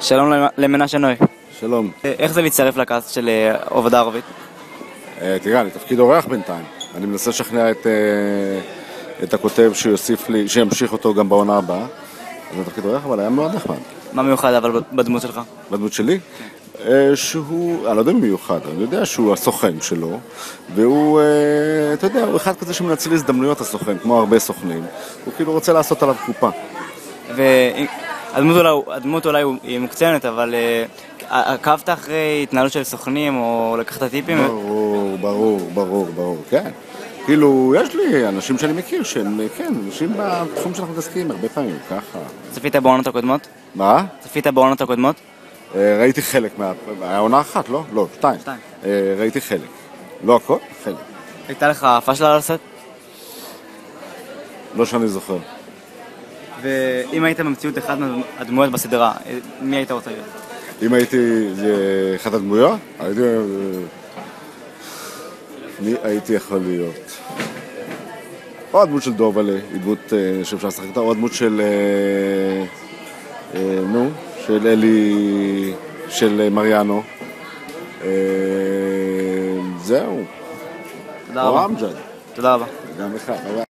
שלום למ- למנשה נוי. שלום. אה, איך זה מצטרף לקאסט של אה, עבודה ערבית? אה, תראה, אני תפקיד אורח בינתיים. אני מנסה לשכנע את, את הכותב שיוסיף לי, שימשיך אותו גם בעונה הבאה. זה תפקיד אורח, אבל היה מאוד נחמד. מה מיוחד אבל בדמות שלך? בדמות שלי, שהוא, אני לא יודע אם מיוחד, אני יודע שהוא הסוכן שלו, והוא, אתה יודע, הוא אחד כזה שמנצל הזדמנויות הסוכן, כמו הרבה סוכנים. הוא כאילו רוצה לעשות עליו קופה. והדמות אולי, הדמות אולי היא מוקצנת, אבל אה, עקבת אחרי התנהלות של סוכנים או לקחת טיפים? ברור, ברור, ברור, ברור, כן. כאילו, יש לי אנשים שאני מכיר שהם, כן, אנשים בתחום שאנחנו מתעסקים הרבה פעמים, ככה. צפית בעונות הקודמות? מה? צפית בעונות הקודמות? אה, ראיתי חלק מה... היה עונה אחת, לא? לא, שתיים. שתיים. אה, ראיתי חלק. לא הכל, חלק. הייתה לך פאשלה על הסט? לא שאני זוכר. ואם היית במציאות אחת מהדמויות בסדרה, מי היית רוצה להיות? אם הייתי אה, אחת הדמויות, הייתי... מי הייתי יכול להיות? או הדמות של דובלה, היא דמות אה, שאפשר לשחק אותה, או הדמות של... אה, אה, נו, של אלי... של מריאנו. זהו. תודה או רבה. אמג'ד. תודה רבה. גם לך, ביי.